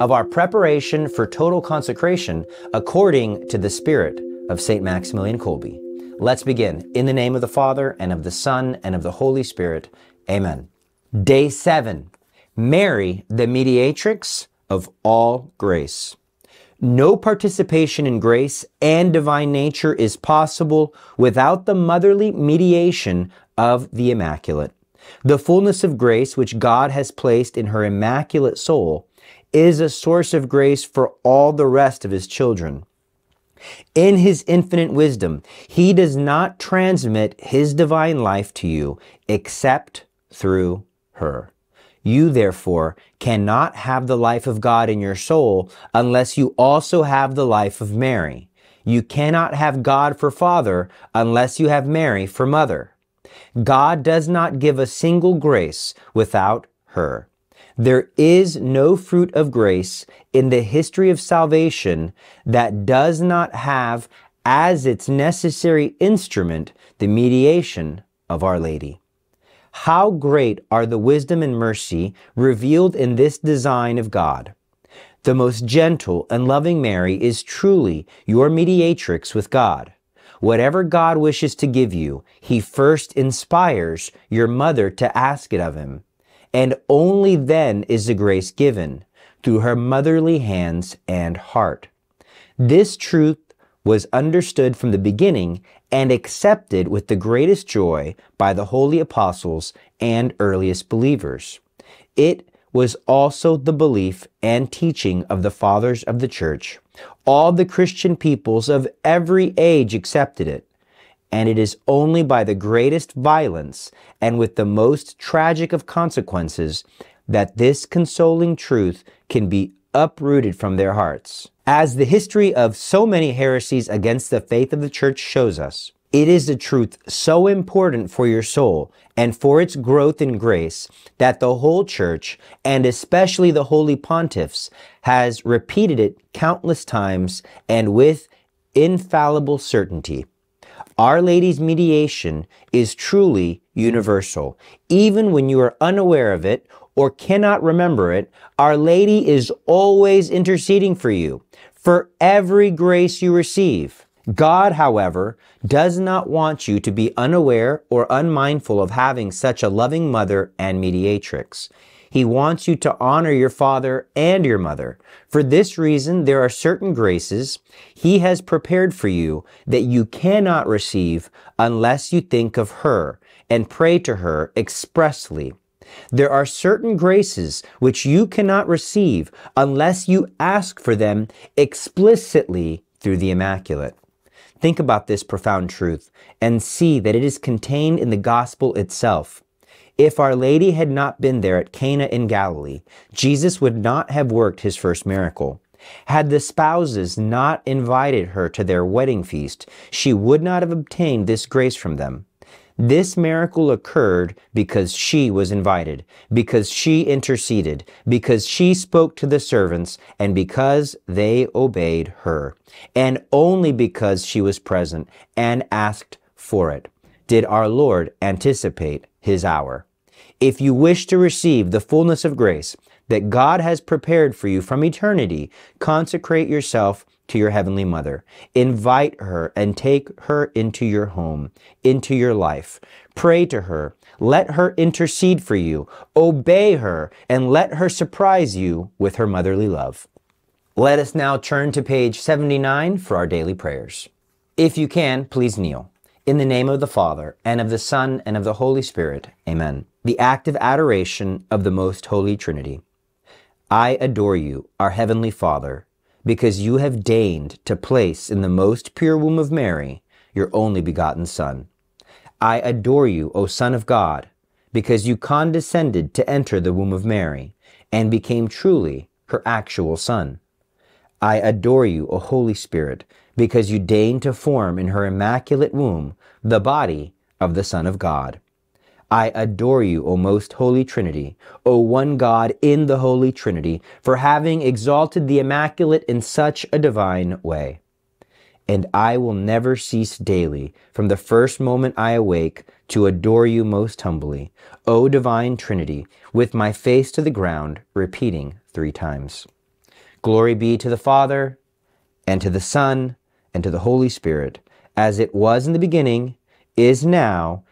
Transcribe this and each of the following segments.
of our preparation for total consecration according to the Spirit of St. Maximilian Kolbe. Let's begin. In the name of the Father, and of the Son, and of the Holy Spirit. Amen. Day 7. Mary, the mediatrix of all grace. No participation in grace and divine nature is possible without the motherly mediation of the Immaculate. The fullness of grace which God has placed in her immaculate soul is a source of grace for all the rest of his children. In his infinite wisdom, he does not transmit his divine life to you except through her. You, therefore, cannot have the life of God in your soul unless you also have the life of Mary. You cannot have God for father unless you have Mary for mother. God does not give a single grace without her. There is no fruit of grace in the history of salvation that does not have as its necessary instrument the mediation of Our Lady. How great are the wisdom and mercy revealed in this design of God! The most gentle and loving Mary is truly your mediatrix with God. Whatever God wishes to give you, He first inspires your mother to ask it of Him. And only then is the grace given through her motherly hands and heart. This truth was understood from the beginning and accepted with the greatest joy by the holy apostles and earliest believers. It was also the belief and teaching of the fathers of the church. All the Christian peoples of every age accepted it. And it is only by the greatest violence and with the most tragic of consequences that this consoling truth can be uprooted from their hearts. As the history of so many heresies against the faith of the church shows us, it is a truth so important for your soul and for its growth in grace that the whole church, and especially the holy pontiffs, has repeated it countless times and with infallible certainty. Our Lady's mediation is truly universal. Even when you are unaware of it or cannot remember it, Our Lady is always interceding for you, for every grace you receive. God, however, does not want you to be unaware or unmindful of having such a loving mother and mediatrix. He wants you to honor your father and your mother. For this reason, there are certain graces he has prepared for you that you cannot receive unless you think of her and pray to her expressly. There are certain graces which you cannot receive unless you ask for them explicitly through the Immaculate. Think about this profound truth and see that it is contained in the gospel itself. If Our Lady had not been there at Cana in Galilee, Jesus would not have worked his first miracle. Had the spouses not invited her to their wedding feast, she would not have obtained this grace from them. This miracle occurred because she was invited, because she interceded, because she spoke to the servants, and because they obeyed her, and only because she was present and asked for it did our Lord anticipate his hour. If you wish to receive the fullness of grace that God has prepared for you from eternity, consecrate yourself to your Heavenly Mother. Invite her and take her into your home, into your life. Pray to her. Let her intercede for you. Obey her and let her surprise you with her motherly love. Let us now turn to page 79 for our daily prayers. If you can, please kneel. In the name of the Father, and of the Son, and of the Holy Spirit. Amen. The active adoration of the Most Holy Trinity. I adore you, our Heavenly Father, because you have deigned to place in the most pure womb of Mary your only begotten Son. I adore you, O Son of God, because you condescended to enter the womb of Mary and became truly her actual Son. I adore you, O Holy Spirit, because you deigned to form in her immaculate womb the body of the Son of God. I adore you, O most holy Trinity, O one God in the Holy Trinity, for having exalted the Immaculate in such a divine way. and I will never cease daily, from the first moment I awake, to adore you most humbly, O divine Trinity, with my face to the ground, repeating three times. Glory be to the Father, and to the Son, and to the Holy Spirit, as it was in the beginning, is now,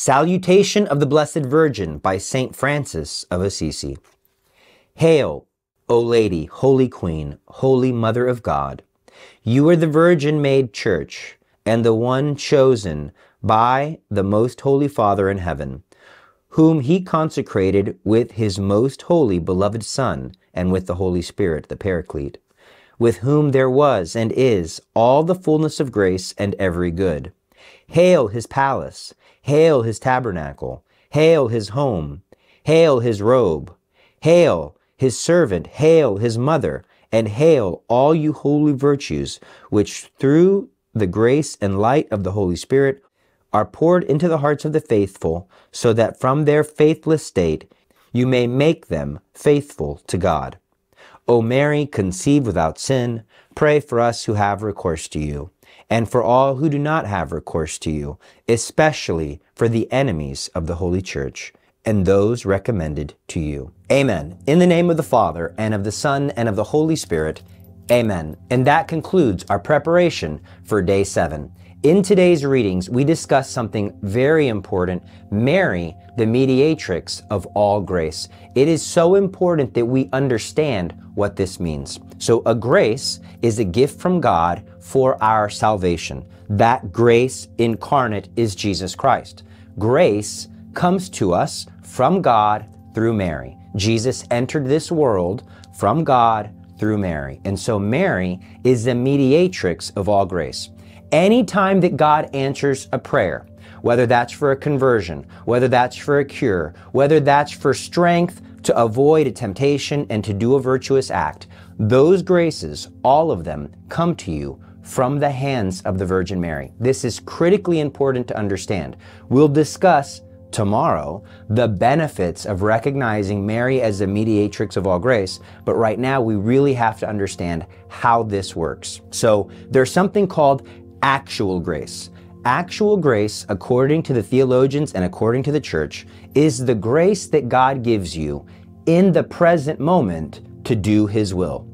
Salutation of the Blessed Virgin by St. Francis of Assisi. Hail, O Lady, Holy Queen, Holy Mother of God. You are the Virgin made Church and the one chosen by the most holy Father in heaven, whom he consecrated with his most holy beloved Son and with the Holy Spirit, the Paraclete, with whom there was and is all the fullness of grace and every good. Hail his palace, hail his tabernacle, hail his home, hail his robe, hail his servant, hail his mother, and hail all you holy virtues, which through the grace and light of the Holy Spirit are poured into the hearts of the faithful, so that from their faithless state you may make them faithful to God. O Mary, conceived without sin, pray for us who have recourse to you, and for all who do not have recourse to you, especially for the enemies of the Holy Church and those recommended to you. Amen. In the name of the Father, and of the Son, and of the Holy Spirit, Amen. And that concludes our preparation for day seven. In today's readings, we discuss something very important Mary, the mediatrix of all grace. It is so important that we understand what this means. So, a grace is a gift from God for our salvation. That grace incarnate is Jesus Christ. Grace comes to us from God through Mary. Jesus entered this world from God through Mary. And so Mary is the mediatrix of all grace. Anytime that God answers a prayer, whether that's for a conversion, whether that's for a cure, whether that's for strength to avoid a temptation and to do a virtuous act, those graces, all of them, come to you from the hands of the Virgin Mary. This is critically important to understand. We'll discuss tomorrow the benefits of recognizing Mary as the mediatrix of all grace, but right now we really have to understand how this works. So there's something called actual grace. Actual grace, according to the theologians and according to the church, is the grace that God gives you in the present moment to do His will.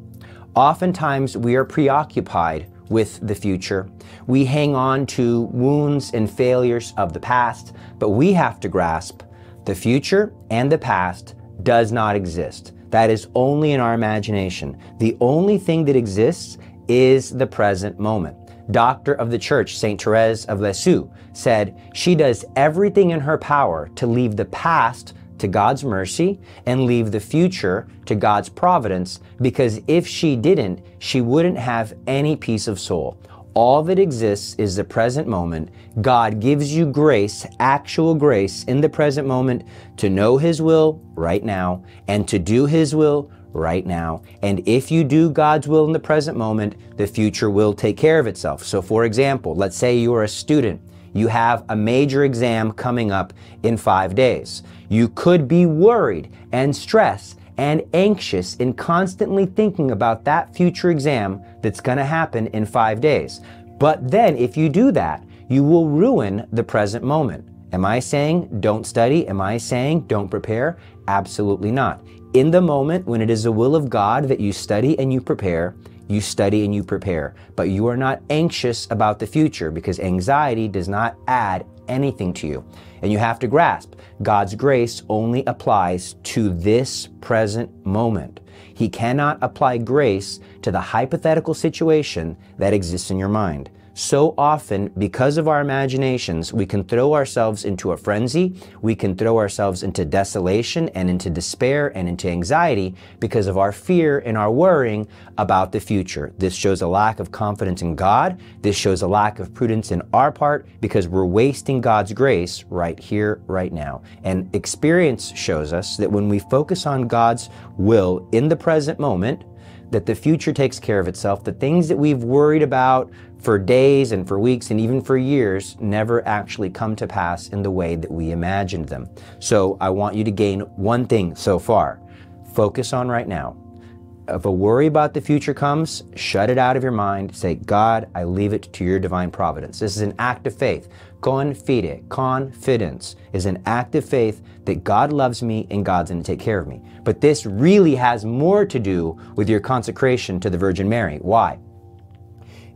Oftentimes we are preoccupied with the future. We hang on to wounds and failures of the past, but we have to grasp the future and the past does not exist. That is only in our imagination. The only thing that exists is the present moment. Doctor of the Church, St. Therese of Lisieux, said she does everything in her power to leave the past to God's mercy and leave the future to God's providence because if she didn't, she wouldn't have any peace of soul. All that exists is the present moment. God gives you grace, actual grace in the present moment to know His will right now and to do His will right now. And if you do God's will in the present moment, the future will take care of itself. So, for example, let's say you are a student you have a major exam coming up in five days. You could be worried and stressed and anxious and constantly thinking about that future exam that's going to happen in five days. But then, if you do that, you will ruin the present moment. Am I saying don't study? Am I saying don't prepare? Absolutely not. In the moment when it is the will of God that you study and you prepare, you study and you prepare, but you are not anxious about the future because anxiety does not add anything to you. And you have to grasp God's grace only applies to this present moment. He cannot apply grace to the hypothetical situation that exists in your mind. So often, because of our imaginations, we can throw ourselves into a frenzy, we can throw ourselves into desolation and into despair and into anxiety because of our fear and our worrying about the future. This shows a lack of confidence in God. This shows a lack of prudence in our part because we're wasting God's grace right here, right now. And experience shows us that when we focus on God's will in the present moment, that the future takes care of itself. The things that we've worried about for days and for weeks and even for years never actually come to pass in the way that we imagined them. So I want you to gain one thing so far. Focus on right now. If a worry about the future comes, shut it out of your mind. Say, God, I leave it to your divine providence. This is an act of faith. Confide, confidence is an act of faith that God loves me and God's going to take care of me. But this really has more to do with your consecration to the Virgin Mary. Why?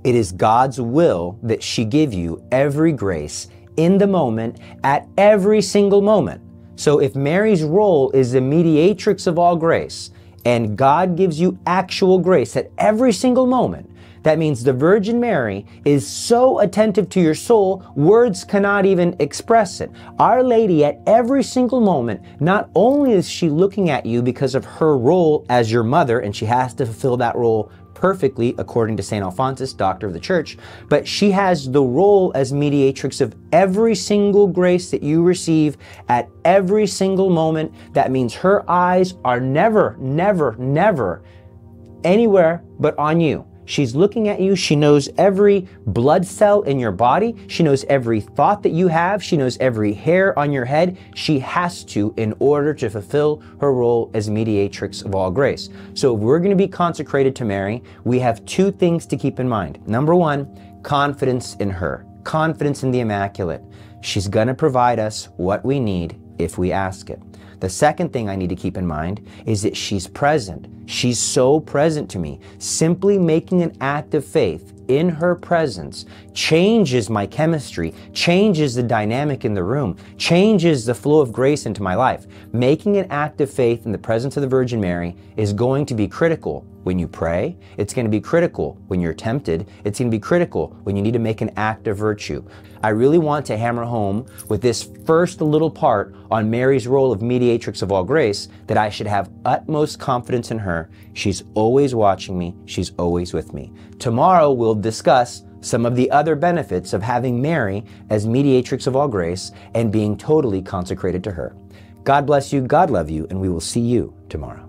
It is God's will that she give you every grace in the moment at every single moment. So if Mary's role is the mediatrix of all grace, and God gives you actual grace at every single moment, that means the Virgin Mary is so attentive to your soul, words cannot even express it. Our Lady, at every single moment, not only is she looking at you because of her role as your mother, and she has to fulfill that role perfectly according to St. Alphonsus, doctor of the church, but she has the role as mediatrix of every single grace that you receive at every single moment. That means her eyes are never, never, never anywhere but on you. She's looking at you. She knows every blood cell in your body. She knows every thought that you have. She knows every hair on your head. She has to in order to fulfill her role as mediatrix of all grace. So if we're going to be consecrated to Mary, we have two things to keep in mind. Number one, confidence in her, confidence in the Immaculate. She's going to provide us what we need if we ask it. The second thing I need to keep in mind is that she's present. She's so present to me. Simply making an act of faith in her presence changes my chemistry, changes the dynamic in the room, changes the flow of grace into my life. Making an act of faith in the presence of the Virgin Mary is going to be critical when you pray. It's going to be critical when you're tempted. It's going to be critical when you need to make an act of virtue. I really want to hammer home with this first little part on Mary's role of mediatrix of all grace that I should have utmost confidence in her. She's always watching me. She's always with me. Tomorrow we'll discuss some of the other benefits of having Mary as mediatrix of all grace and being totally consecrated to her. God bless you, God love you, and we will see you tomorrow.